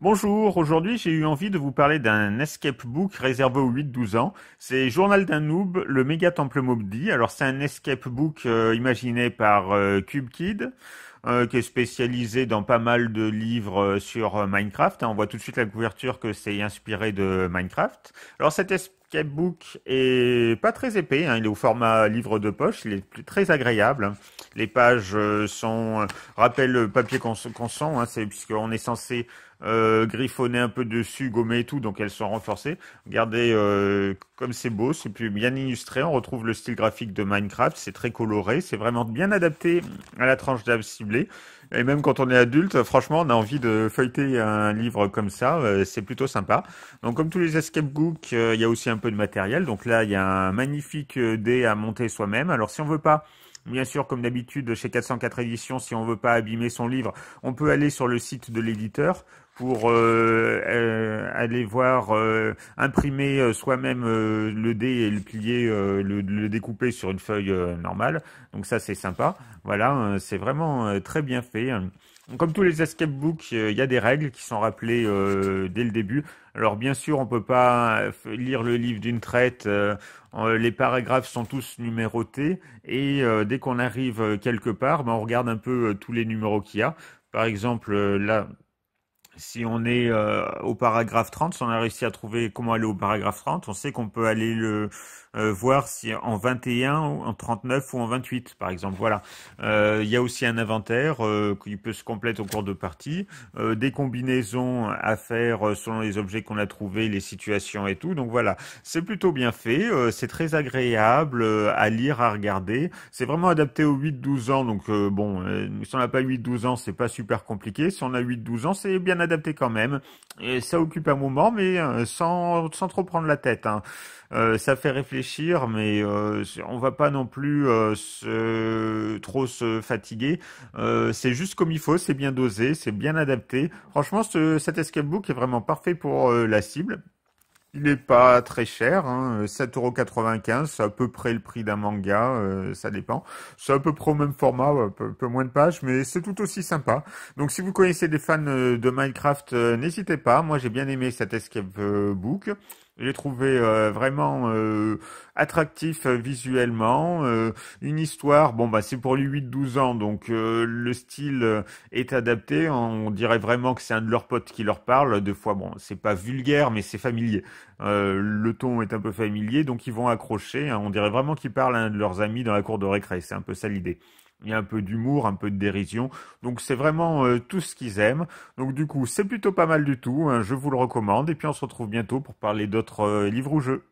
Bonjour, aujourd'hui j'ai eu envie de vous parler d'un escape book réservé aux 8-12 ans. C'est Journal d'un noob, le méga temple Mobdi. Alors c'est un escape book euh, imaginé par euh, CubeKid. Euh, qui est spécialisé dans pas mal de livres sur Minecraft. On voit tout de suite la couverture que c'est inspiré de Minecraft. Alors cet escape book est pas très épais, hein. il est au format livre de poche, il est très agréable. Les pages sont rappellent le papier qu'on sent, hein, puisqu'on est censé euh, griffonner un peu dessus, gommer et tout, donc elles sont renforcées. Regardez euh, comme c'est beau, c'est plus bien illustré. On retrouve le style graphique de Minecraft, c'est très coloré, c'est vraiment bien adapté à la tranche d'âge ciblée. Et même quand on est adulte, franchement, on a envie de feuilleter un livre comme ça, euh, c'est plutôt sympa. Donc comme tous les escape books, il y a aussi un peu de matériel. Donc là, il y a un magnifique dé à monter soi-même. Alors si on veut pas Bien sûr, comme d'habitude, chez 404 éditions, si on veut pas abîmer son livre, on peut aller sur le site de l'éditeur pour euh, euh, aller voir euh, imprimer soi-même le dé et le plier, le, le, découper sur une feuille normale. Donc ça c'est sympa. Voilà, c'est vraiment très bien fait. Comme tous les escape books, il y a des règles qui sont rappelées dès le début. Alors bien sûr, on peut pas lire le livre d'une traite. les paragraphes sont tous numérotés et dès qu'on arrive quelque part, ben, on regarde un peu tous les numéros qu'il y a. Par exemple, là, si on est euh, au paragraphe 30, si on a réussi à trouver comment aller au paragraphe 30, on sait qu'on peut aller le euh, voir si en 21, en 39 ou en 28, par exemple. Voilà. Euh, il y a aussi un inventaire qui peut se compléter au cours de partie, des combinaisons à faire selon les objets qu'on a trouvés, les situations et tout. Donc voilà, c'est plutôt bien fait, c'est très agréable à lire, à regarder. C'est vraiment adapté aux 8-12 ans. Donc bon, si on n'a pas 8-12 ans, c'est pas super compliqué. Si on a 8-12 ans, c'est bien adapté quand même. Et ça occupe un moment, mais euh, sans, trop prendre la tête. Hein. Euh, ça fait réfléchir, mais euh, on va pas non plus trop se fatiguer. c'est juste comme il faut, c'est bien dosé, c'est bien adapté. Franchement, ce, cet escape book est vraiment parfait pour la cible. Il n'est pas très cher, hein, 7,95€, c'est à peu près le prix d'un manga, euh, ça dépend. C'est à peu près au même format, un peu, moins de pages, mais c'est tout aussi sympa. Donc si vous connaissez des fans euh, de Minecraft, euh, n'hésitez pas. Moi j'ai bien aimé cet escape book. Je l'ai trouvé euh, vraiment euh, attractif euh, visuellement. une histoire, bon bah c'est pour les 8-12 ans, donc le style est adapté. On dirait vraiment que c'est un de leurs potes qui leur parle. Deux fois, bon, c'est pas vulgaire, mais c'est familier. le ton est un peu familier, donc ils vont accrocher. Hein. On dirait vraiment qu'ils parlent à un de leurs amis dans la cour de récré. C'est un peu ça l'idée. Il y a un peu d'humour, un peu de dérision. Donc c'est vraiment euh, tout ce qu'ils aiment. Donc du coup, c'est plutôt pas mal du tout. Hein. je vous le recommande. Et puis on se retrouve bientôt pour parler d'autres euh, livres ou jeux.